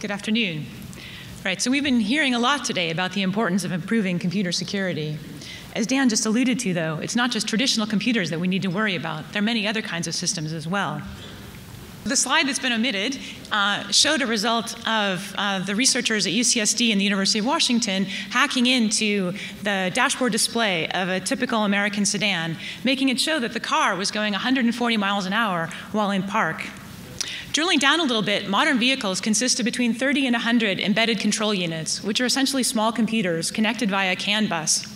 Good afternoon. Right, so we've been hearing a lot today about the importance of improving computer security. As Dan just alluded to, though, it's not just traditional computers that we need to worry about. There are many other kinds of systems as well. The slide that's been omitted uh, showed a result of uh, the researchers at UCSD and the University of Washington hacking into the dashboard display of a typical American sedan, making it show that the car was going 140 miles an hour while in park. Drilling down a little bit, modern vehicles consist of between 30 and 100 embedded control units, which are essentially small computers connected via a CAN bus.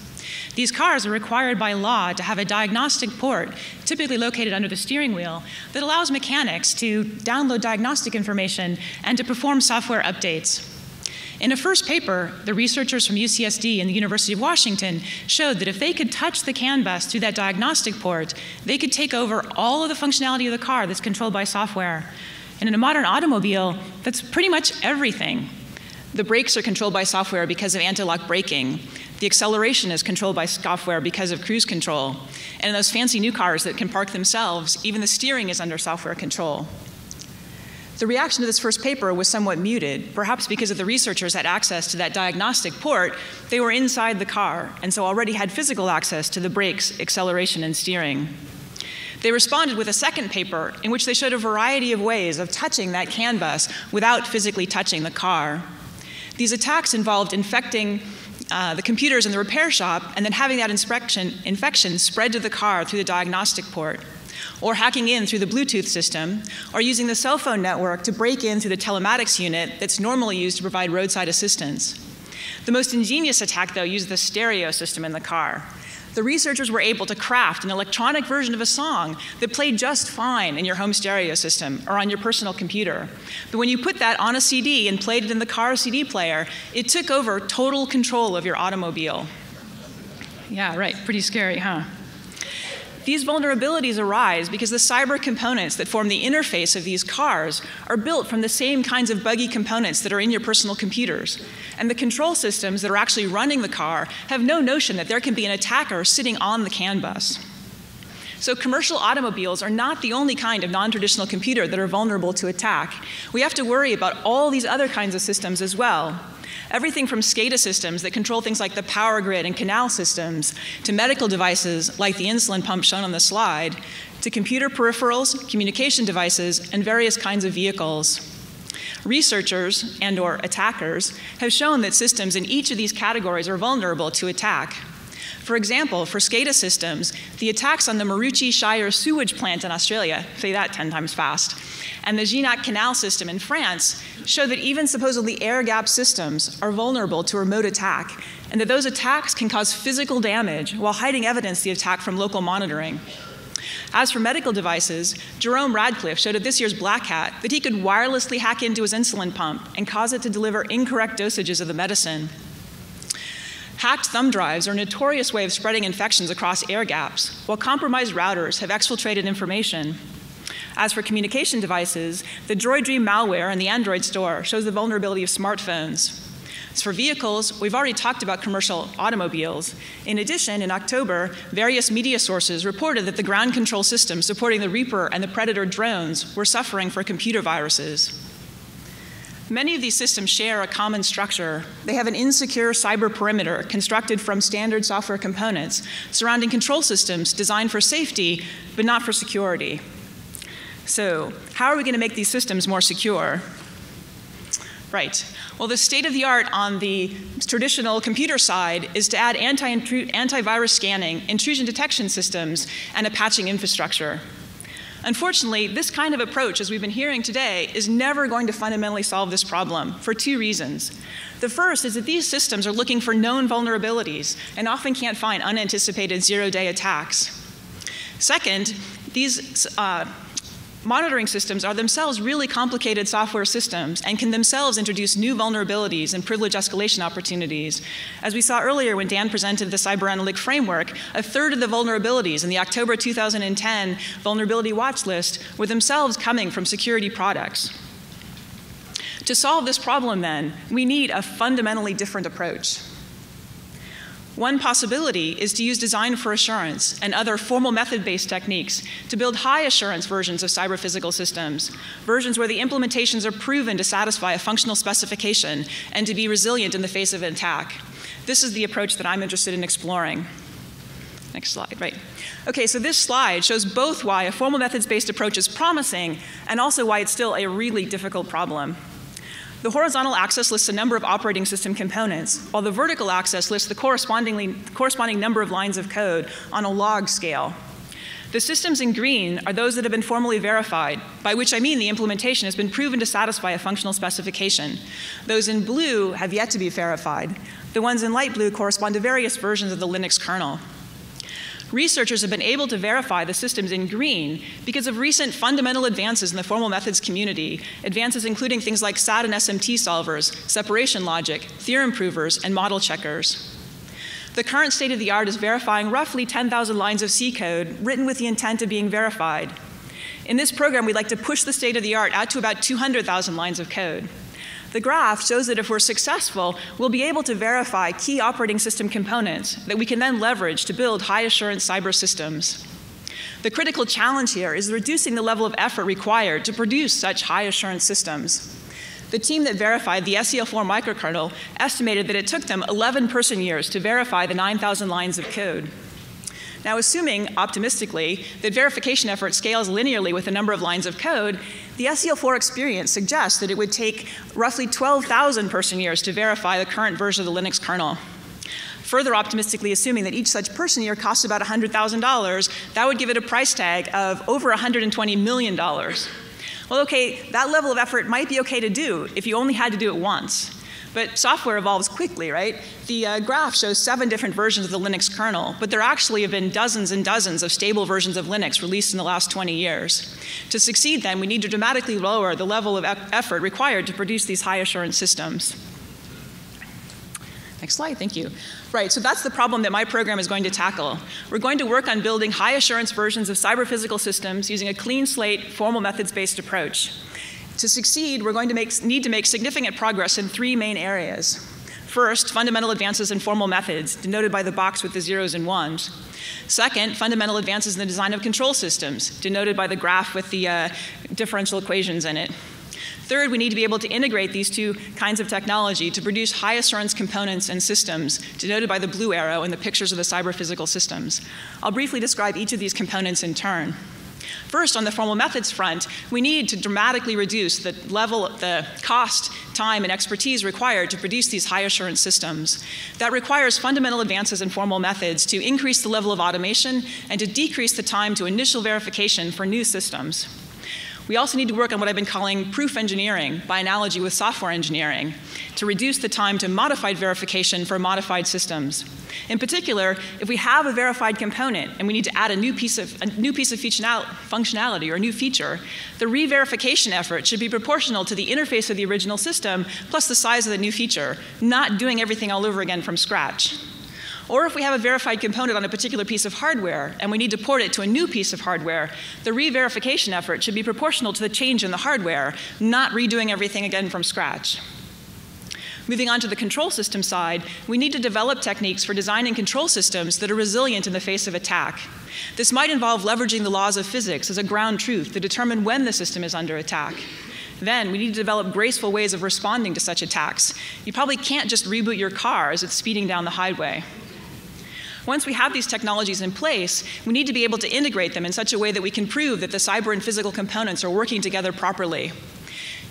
These cars are required by law to have a diagnostic port, typically located under the steering wheel, that allows mechanics to download diagnostic information and to perform software updates. In a first paper, the researchers from UCSD and the University of Washington showed that if they could touch the CAN bus through that diagnostic port, they could take over all of the functionality of the car that's controlled by software. And in a modern automobile, that's pretty much everything. The brakes are controlled by software because of anti-lock braking. The acceleration is controlled by software because of cruise control. And in those fancy new cars that can park themselves, even the steering is under software control. The reaction to this first paper was somewhat muted, perhaps because of the researchers had access to that diagnostic port. They were inside the car, and so already had physical access to the brakes, acceleration, and steering. They responded with a second paper in which they showed a variety of ways of touching that CAN bus without physically touching the car. These attacks involved infecting uh, the computers in the repair shop and then having that infection spread to the car through the diagnostic port, or hacking in through the Bluetooth system, or using the cell phone network to break in through the telematics unit that's normally used to provide roadside assistance. The most ingenious attack, though, used the stereo system in the car the researchers were able to craft an electronic version of a song that played just fine in your home stereo system or on your personal computer. But when you put that on a CD and played it in the car CD player, it took over total control of your automobile. Yeah, right, pretty scary, huh? These vulnerabilities arise because the cyber components that form the interface of these cars are built from the same kinds of buggy components that are in your personal computers. And the control systems that are actually running the car have no notion that there can be an attacker sitting on the CAN bus. So commercial automobiles are not the only kind of non-traditional computer that are vulnerable to attack. We have to worry about all these other kinds of systems as well. Everything from SCADA systems that control things like the power grid and canal systems, to medical devices like the insulin pump shown on the slide, to computer peripherals, communication devices, and various kinds of vehicles. Researchers and or attackers have shown that systems in each of these categories are vulnerable to attack. For example, for SCADA systems, the attacks on the Maroochy Shire sewage plant in Australia, say that 10 times fast, and the Gignac Canal system in France show that even supposedly air gap systems are vulnerable to remote attack, and that those attacks can cause physical damage while hiding evidence of the attack from local monitoring. As for medical devices, Jerome Radcliffe showed at this year's Black Hat that he could wirelessly hack into his insulin pump and cause it to deliver incorrect dosages of the medicine. Hacked thumb drives are a notorious way of spreading infections across air gaps, while compromised routers have exfiltrated information. As for communication devices, the Droid Dream malware in the Android store shows the vulnerability of smartphones. As for vehicles, we've already talked about commercial automobiles. In addition, in October, various media sources reported that the ground control systems supporting the Reaper and the Predator drones were suffering for computer viruses. Many of these systems share a common structure. They have an insecure cyber perimeter constructed from standard software components surrounding control systems designed for safety, but not for security. So, how are we going to make these systems more secure? Right. Well, the state of the art on the traditional computer side is to add anti antivirus scanning, intrusion detection systems, and a patching infrastructure. Unfortunately, this kind of approach, as we've been hearing today, is never going to fundamentally solve this problem for two reasons. The first is that these systems are looking for known vulnerabilities and often can't find unanticipated zero day attacks. Second, these uh, Monitoring systems are themselves really complicated software systems and can themselves introduce new vulnerabilities and privilege escalation opportunities. As we saw earlier when Dan presented the cyber analytic framework, a third of the vulnerabilities in the October 2010 vulnerability watch list were themselves coming from security products. To solve this problem then, we need a fundamentally different approach. One possibility is to use design for assurance and other formal method based techniques to build high assurance versions of cyber physical systems, versions where the implementations are proven to satisfy a functional specification and to be resilient in the face of an attack. This is the approach that I'm interested in exploring. Next slide, right. Okay, so this slide shows both why a formal methods based approach is promising and also why it's still a really difficult problem. The horizontal axis lists a number of operating system components, while the vertical axis lists the correspondingly, corresponding number of lines of code on a log scale. The systems in green are those that have been formally verified, by which I mean the implementation has been proven to satisfy a functional specification. Those in blue have yet to be verified. The ones in light blue correspond to various versions of the Linux kernel. Researchers have been able to verify the systems in green because of recent fundamental advances in the formal methods community, advances including things like SAT and SMT solvers, separation logic, theorem provers, and model checkers. The current state of the art is verifying roughly 10,000 lines of C code written with the intent of being verified. In this program, we'd like to push the state of the art out to about 200,000 lines of code. The graph shows that if we're successful, we'll be able to verify key operating system components that we can then leverage to build high assurance cyber systems. The critical challenge here is reducing the level of effort required to produce such high assurance systems. The team that verified the SEL4 microkernel estimated that it took them 11 person years to verify the 9,000 lines of code. Now, assuming optimistically that verification effort scales linearly with the number of lines of code, the SEL4 experience suggests that it would take roughly 12,000 person years to verify the current version of the Linux kernel. Further optimistically assuming that each such person year costs about $100,000, that would give it a price tag of over $120 million. Well, okay, that level of effort might be okay to do if you only had to do it once. But software evolves quickly, right? The uh, graph shows seven different versions of the Linux kernel, but there actually have been dozens and dozens of stable versions of Linux released in the last 20 years. To succeed, then, we need to dramatically lower the level of e effort required to produce these high assurance systems. Next slide, thank you. Right, so that's the problem that my program is going to tackle. We're going to work on building high assurance versions of cyber physical systems using a clean slate, formal methods based approach. To succeed, we're going to make, need to make significant progress in three main areas. First, fundamental advances in formal methods, denoted by the box with the zeros and ones. Second, fundamental advances in the design of control systems, denoted by the graph with the uh, differential equations in it. Third, we need to be able to integrate these two kinds of technology to produce high assurance components and systems, denoted by the blue arrow in the pictures of the cyber physical systems. I'll briefly describe each of these components in turn. First, on the formal methods front, we need to dramatically reduce the level, of the cost, time, and expertise required to produce these high assurance systems. That requires fundamental advances in formal methods to increase the level of automation and to decrease the time to initial verification for new systems. We also need to work on what I've been calling proof engineering, by analogy with software engineering, to reduce the time to modified verification for modified systems. In particular, if we have a verified component and we need to add a new piece of, a new piece of functionality or a new feature, the re-verification effort should be proportional to the interface of the original system plus the size of the new feature, not doing everything all over again from scratch. Or if we have a verified component on a particular piece of hardware and we need to port it to a new piece of hardware, the re-verification effort should be proportional to the change in the hardware, not redoing everything again from scratch. Moving on to the control system side, we need to develop techniques for designing control systems that are resilient in the face of attack. This might involve leveraging the laws of physics as a ground truth to determine when the system is under attack. Then we need to develop graceful ways of responding to such attacks. You probably can't just reboot your car as it's speeding down the highway. Once we have these technologies in place, we need to be able to integrate them in such a way that we can prove that the cyber and physical components are working together properly.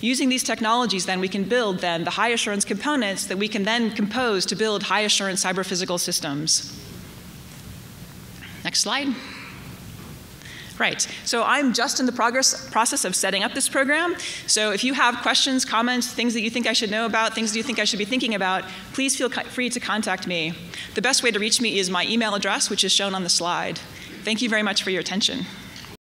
Using these technologies, then, we can build then the high assurance components that we can then compose to build high assurance cyber physical systems. Next slide. Right, so I'm just in the progress, process of setting up this program. So if you have questions, comments, things that you think I should know about, things that you think I should be thinking about, please feel free to contact me. The best way to reach me is my email address, which is shown on the slide. Thank you very much for your attention.